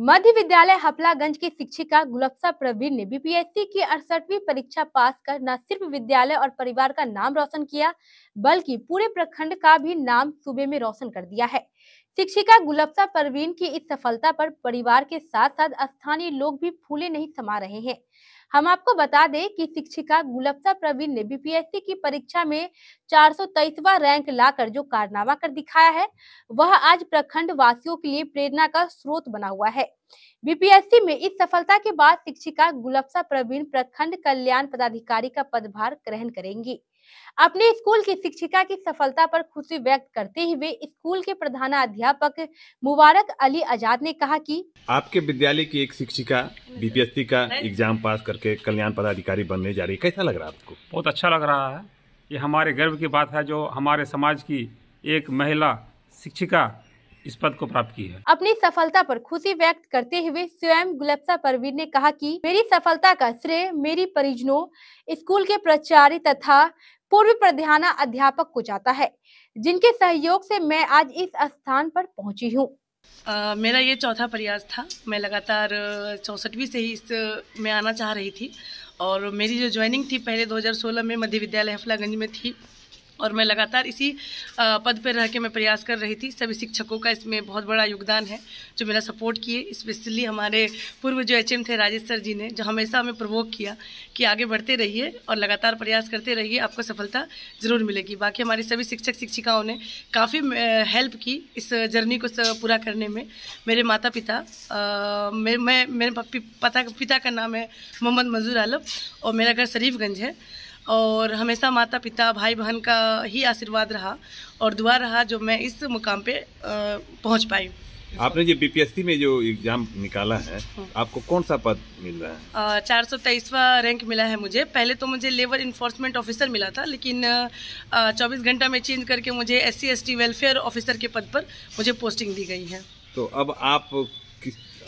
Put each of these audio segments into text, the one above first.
मध्य विद्यालय हपलागंज की शिक्षिका गुलफ्सा प्रवीण ने बीपीएससी की अड़सठवीं परीक्षा पास कर न सिर्फ़ विद्यालय और परिवार का नाम रोशन किया, बल्कि पूरे प्रखंड का भी नाम सूबे में रोशन कर दिया है। शिक्षिका गुलफ्सा परवीन की इस सफलता पर परिवार के साथ साथ स्थानीय लोग भी फूले नहीं समा रहे हैं। हम आपको बता दें कि शिक्षिका गुलफ्सा प्रवीण ने बीपीएससी की परीक्षा में चार रैंक लाकर जो कारनामा कर दिखाया है, वह आज प्रखंड वासियों के लिए प्रेरणा का स्रोत बना हुआ है। बीपीएससी में इस सफलता के बाद शिक्षिका गुलफ्सा प्रवीण प्रखंड कल्याण पदाधिकारी का पदभार ग्रहण करेंगी। अपने स्कूल की शिक्षिका की सफलता पर खुशी व्यक्त करते हुए स्कूल के प्रधानाध्यापक मुबारक अली आज़ाद ने कहा कि आपके विद्यालय की एक शिक्षिका बीपीएससी का एग्ज़ाम पास करके कल्याण पदाधिकारी बनने जा रही है। कैसा लग रहा है आपको? बहुत अच्छा लग रहा है। ये हमारे गर्व की बात है जो हमारे समाज की एक महिला शिक्षिका इस पद को प्राप्त की है। अपनी सफलता पर खुशी व्यक्त करते हुए स्वयं गुलफ्सा परवीर ने कहा कि मेरी सफलता का श्रेय मेरी परिजनों स्कूल के प्राचार्य तथा पूर्व प्रधाना अध्यापक को जाता है जिनके सहयोग से मैं आज इस स्थान पर पहुँची हूँ। मेरा ये चौथा प्रयास था। मैं लगातार चौसठवीं से ही इस में आना चाह रही थी और मेरी जो ज्वाइनिंग थी पहले 2016 में मध्य विद्यालय हफलागंज में थी और मैं लगातार इसी पद पर रह के मैं प्रयास कर रही थी। सभी शिक्षकों का इसमें बहुत बड़ा योगदान है, जो मेरा सपोर्ट किए। स्पेशली हमारे पूर्व जो एचएम थे राजेश सर जी ने, जो हमेशा हमें प्रवोक किया कि आगे बढ़ते रहिए और लगातार प्रयास करते रहिए, आपको सफलता ज़रूर मिलेगी। बाकी हमारे सभी शिक्षक शिक्षिकाओं ने काफ़ी हेल्प की इस जर्नी को पूरा करने में। मेरे माता पिता मैं मेरे पता पिता का नाम है मोहम्मद मंजूर आलम और मेरा घर शरीफगंज है। और हमेशा माता पिता भाई बहन का ही आशीर्वाद रहा और दुआ रहा जो मैं इस मुकाम पे पहुँच पाई। आपने जो बीपीएससी में जो एग्ज़ाम निकाला है हाँ। आपको कौन सा पद मिल रहा है? चार सौ तेईसवा रैंक मिला है मुझे। पहले तो मुझे लेबर इन्फोर्समेंट ऑफिसर मिला था लेकिन चौबीस घंटा में चेंज करके मुझे एस सी वेलफेयर ऑफिसर के पद पर मुझे पोस्टिंग दी गई है। तो अब आप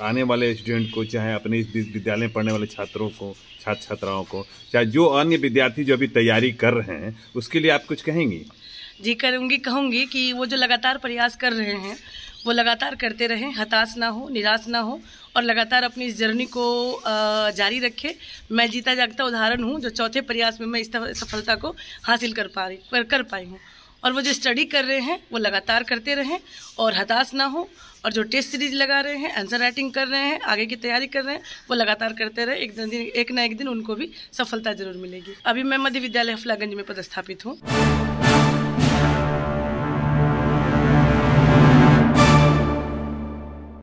आने वाले स्टूडेंट को चाहे अपने इस विद्यालय में पढ़ने वाले छात्रों को छात्र छात्राओं को चाहे जो अन्य विद्यार्थी जो अभी तैयारी कर रहे हैं उसके लिए आप कुछ कहेंगी? जी करूँगी कहूँगी कि वो जो लगातार प्रयास कर रहे हैं वो लगातार करते रहें हताश ना हो निराश ना हो और लगातार अपनी इस जर्नी को जारी रखें। मैं जीता जागता उदाहरण हूँ जो चौथे प्रयास में मैं इस सफलता को हासिल कर पा रही कर, पाई हूँ। और वो जो स्टडी कर रहे हैं, वो लगातार करते रहें और हताश ना हो। और जो टेस्ट सीरीज़ लगा रहे हैं आंसर राइटिंग कर रहे हैं, आगे की तैयारी कर रहे हैं, वो लगातार करते रहे। एक दिन, एक ना एक दिन उनको भी सफलता ज़रूर मिलेगी। अभी मैं मध्य विद्यालय हफलागंज में पदस्थापित हूँ।